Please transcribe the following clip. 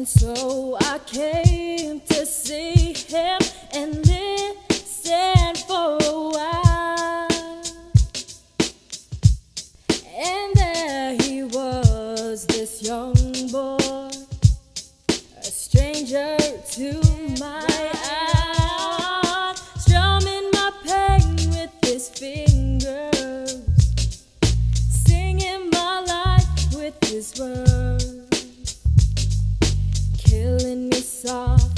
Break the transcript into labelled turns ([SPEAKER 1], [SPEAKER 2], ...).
[SPEAKER 1] And so I came to see him and listen for a while. And there he was, this young boy, a stranger to my